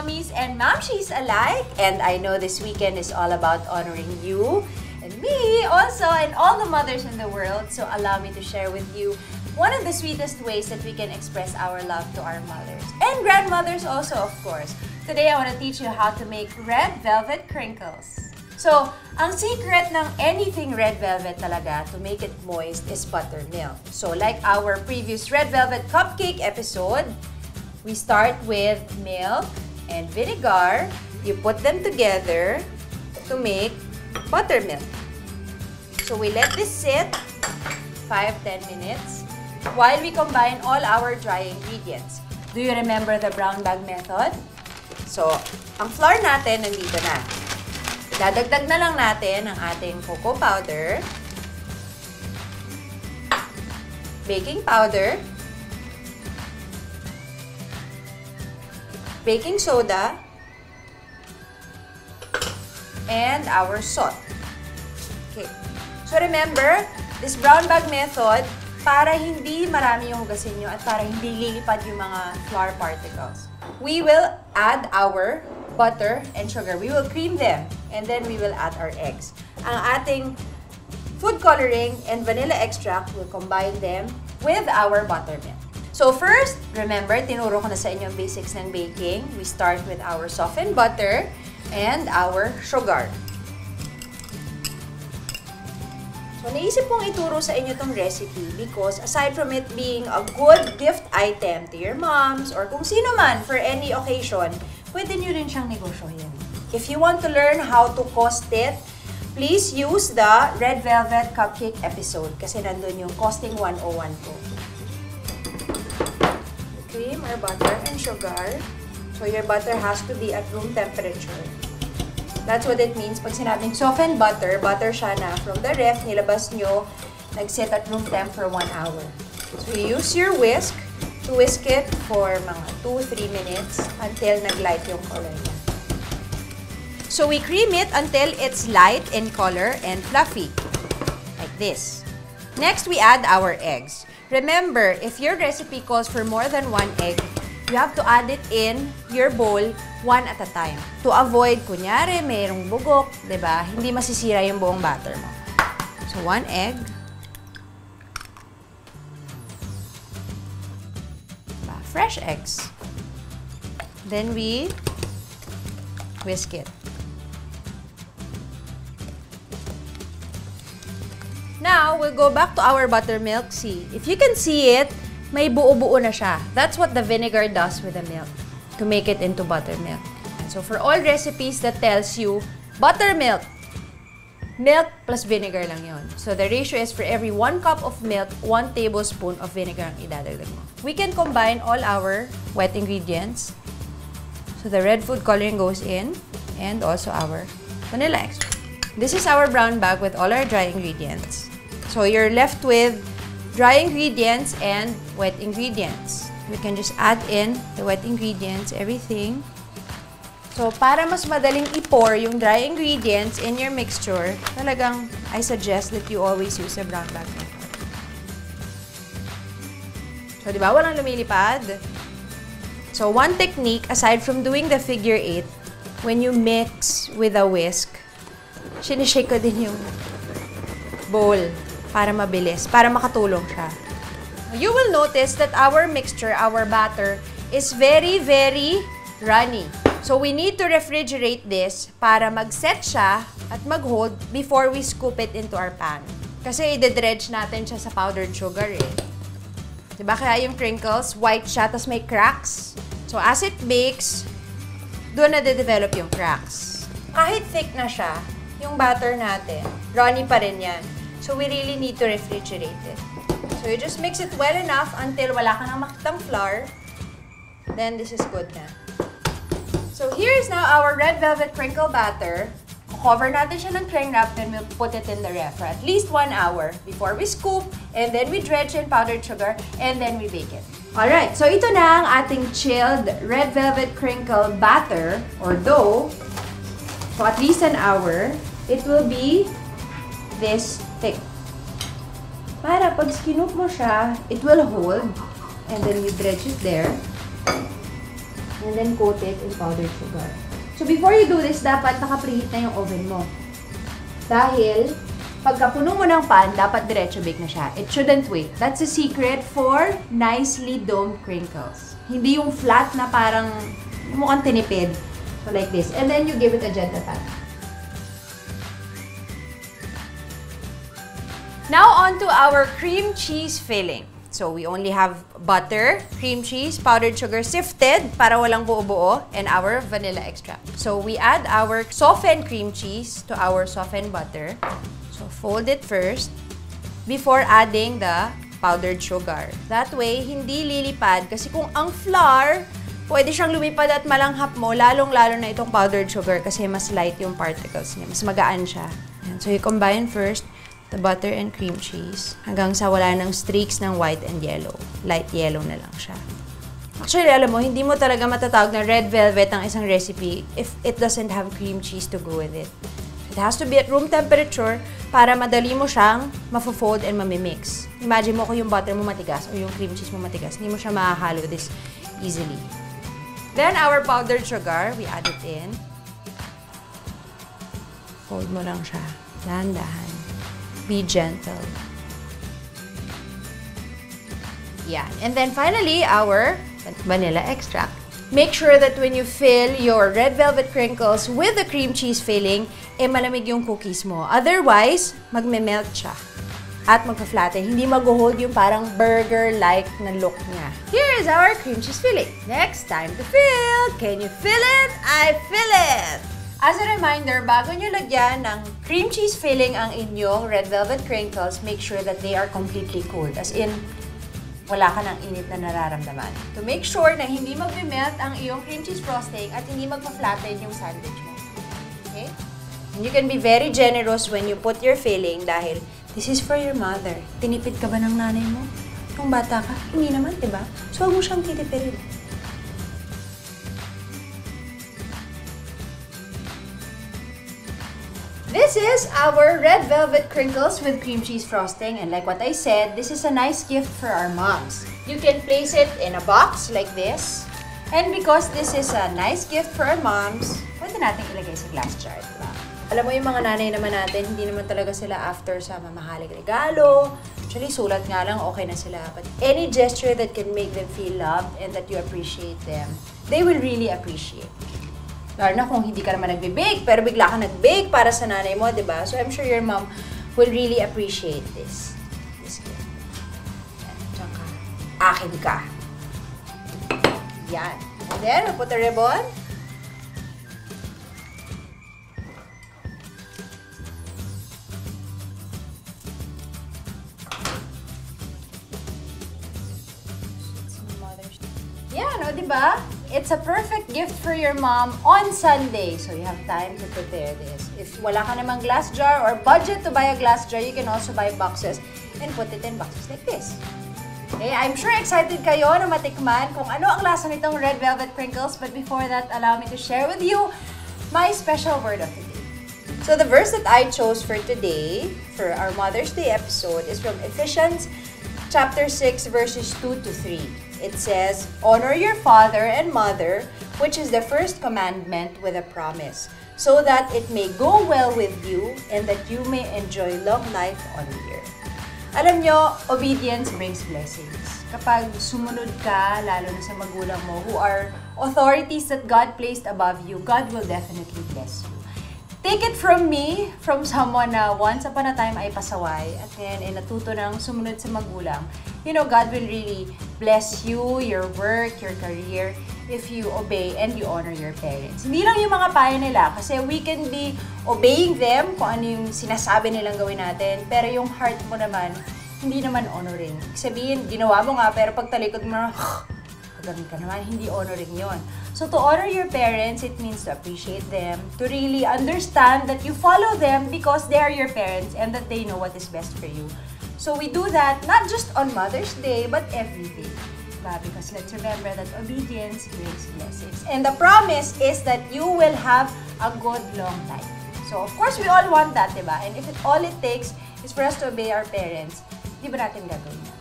mommies and mamshies alike. And I know this weekend is all about honoring you and me also and all the mothers in the world. So allow me to share with you one of the sweetest ways that we can express our love to our mothers and grandmothers also, of course. Today, I want to teach you how to make red velvet crinkles. So, ang secret ng anything red velvet talaga to make it moist is buttermilk. So, like our previous red velvet cupcake episode, we start with milk and vinegar. You put them together to make buttermilk. So, we let this sit 5-10 minutes while we combine all our dry ingredients. Do you remember the brown bag method? So, ang flour natin nandito na. Dadagdag na lang natin ang ating cocoa powder, baking powder, baking soda, and our salt. Okay. So remember, this brown bag method, para hindi marami yung hugasin nyo at para hindi lilipad yung mga flour particles. We will add our butter and sugar. We will cream them and then we will add our eggs. Ang ating food coloring and vanilla extract will combine them with our buttermilk. So first, remember, tinuro ko na sa inyo ang basics ng baking. We start with our softened butter and our sugar. So, naisip kong ituro sa inyo tong recipe because aside from it being a good gift item to your moms or kung sino man for any occasion, pwede nyo rin siyang negosyohin. If you want to learn how to cost it, please use the Red Velvet Cupcake episode kasi nandun yung costing 101 ko. Cream or butter and sugar. So, your butter has to be at room temperature. That's what it means. Pag sinabing softened butter, butter siya na from the ref, nilabas nyo, nag-set at room temp for 1 hour. So, you use your whisk to whisk it for mga 2-3 minutes until nag-light yung color niya. So, we cream it until it's light in color and fluffy. Like this. Next, we add our eggs. Remember, if your recipe calls for more than one egg, you have to add it in your bowl one at a time. To avoid, kunyari, mayroong bugok, di ba? Hindi masisira yung buong batter mo. So, one egg. Diba? Fresh eggs. Then we whisk it. Now, we'll go back to our buttermilk. See, if you can see it, may buo-buo na siya. That's what the vinegar does with the milk to make it into buttermilk. So, for all recipes that tells you buttermilk, milk plus vinegar lang yon. So, the ratio is for every 1 cup of milk, 1 tablespoon of vinegar ang idadagdag mo. We can combine all our wet ingredients. So, the red food coloring goes in and also our vanilla extract. This is our brown bag with all our dry ingredients. So, you're left with dry ingredients and wet ingredients. We can just add in the wet ingredients, everything. So, para mas madaling i-pour yung dry ingredients in your mixture, talagang I suggest that you always use a brown bag. So, di ba? Walang lumilipad. So, one technique, aside from doing the figure eight, when you mix with a whisk, sinishake ko din yung bowl para mabilis, para makatulong siya. You will notice that our mixture, our batter, is very, very runny. So, we need to refrigerate this para mag-set siya at mag-hold before we scoop it into our pan. Kasi i-dredge natin siya sa powdered sugar eh. Diba? Kaya yung crinkles, white siya, tapos may cracks. So, as it bakes, doon na de-develop yung cracks. Kahit thick na siya, yung batter natin, runny pa rin yan. So, we really need to refrigerate it. So, you just mix it well enough until wala ka nang makitang flour. Then, this is good na. So, here is now our red velvet crinkle batter. Cover natin siya ng cling wrap, then we'll put it in the ref for at least one hour before we scoop, and then we dredge in powdered sugar, and then we bake it. Alright, so ito na ang ating chilled red velvet crinkle batter, or dough. So, at least an hour. It will be this thick. Para pag skinop mo siya, it will hold. And then you dredge it there. and then coat it in powdered sugar. So before you do this, dapat naka-preheat na yung oven mo. Dahil, pagka puno mo ng pan, dapat diretso bake na siya. It shouldn't wait. That's the secret for nicely domed crinkles. Hindi yung flat na parang mukhang tinipid. So like this. And then you give it a gentle tap. Now on to our cream cheese filling. So we only have butter, cream cheese, powdered sugar sifted para walang buo-buo, and our vanilla extract. So we add our softened cream cheese to our softened butter. So fold it first before adding the powdered sugar. That way, hindi lilipad. Kasi kung ang flour, pwede siyang lumipad at malanghap mo, lalong-lalo na itong powdered sugar kasi mas light yung particles niya. Mas magaan siya. Yan. So you combine first the butter and cream cheese hanggang sa wala ng streaks ng white and yellow. Light yellow na lang siya. Actually, alam mo, hindi mo talaga matatawag na red velvet ang isang recipe if it doesn't have cream cheese to go with it. It has to be at room temperature para madali mo siyang mafo-fold and mamimix. Imagine mo kung yung butter mo matigas o yung cream cheese mo matigas, hindi mo siya mahahalo this easily. Then, our powdered sugar, we add it in. Fold mo lang siya. Dahan-dahan. Be gentle. Yeah. And then finally, our vanilla extract. Make sure that when you fill your red velvet crinkles with the cream cheese filling, eh malamig yung cookies mo. Otherwise, magme-melt siya. At magpa-flatten. Hindi mag-hold yung parang burger-like na look niya. Here is our cream cheese filling. Next, time to fill. Can you feel it? I feel it! As a reminder, bago nyo lagyan ng cream cheese filling ang inyong red velvet crinkles, make sure that they are completely cold. As in, wala ka ng init na nararamdaman. To make sure na hindi mag-melt ang iyong cream cheese frosting at hindi magpa-flatten yung sandwich mo. Okay? And you can be very generous when you put your filling dahil this is for your mother. Tinipid ka ba ng nanay mo? Kung bata ka, hindi naman, di ba? So, huwag mo siyang titipirin. This is our red velvet crinkles with cream cheese frosting. And like what I said, this is a nice gift for our moms. You can place it in a box like this. And because this is a nice gift for our moms, pwede natin ilagay sa glass jar, diba? Alam mo yung mga nanay naman natin, hindi naman talaga sila after sa mamahaling regalo. Actually, sulat nga lang, okay na sila. But any gesture that can make them feel loved and that you appreciate them, they will really appreciate. Lalo na kung hindi ka naman nagbe-bake, pero bigla ka nag-bake para sa nanay mo, di ba? So, I'm sure your mom will really appreciate this. This gift. Yan, dyan ka. Akin ka. Yan. And then, we put a ribbon. Yan, o, di ba? It's a perfect gift for your mom on Sunday. So you have time to prepare this. If wala ka namang glass jar or budget to buy a glass jar, you can also buy boxes and put it in boxes like this. Okay, I'm sure excited kayo na matikman kung ano ang lasa nitong red velvet crinkles. But before that, allow me to share with you my special word of the day. So the verse that I chose for today, for our Mother's Day episode, is from Ephesians chapter 6, verses 2 to 3. It says, Honor your father and mother, which is the first commandment with a promise, so that it may go well with you and that you may enjoy long life on the earth. Alam nyo, obedience brings blessings. Kapag sumunod ka, lalo na sa magulang mo, who are authorities that God placed above you, God will definitely bless you. Take it from me, from someone na once upon a time ay pasaway at ngayon ay natuto ng sumunod sa magulang. You know, God will really bless you, your work, your career, if you obey and you honor your parents. Hindi lang yung mga payo nila, kasi we can be obeying them kung ano yung sinasabi nilang gawin natin, pero yung heart mo naman, hindi naman honoring. Sabihin, ginawa mo nga, pero pag talikod mo na, ka naman, hindi honoring yon. So to honor your parents, it means to appreciate them, to really understand that you follow them because they are your parents and that they know what is best for you. So we do that not just on Mother's Day, but every day. Diba? Because let's remember that obedience brings blessings. And the promise is that you will have a good long life. So of course, we all want that, diba? And if it, all it takes is for us to obey our parents, di ba natin gagawin?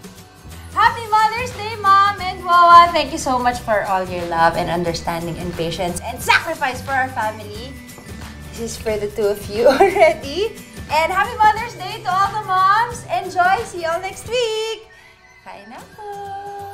Happy Mother's Day, Mom and Wawa! Thank you so much for all your love and understanding and patience and sacrifice for our family. This is for the two of you already. And Happy Mother's Day to all the moms! Enjoy! See you next week! Kain na po!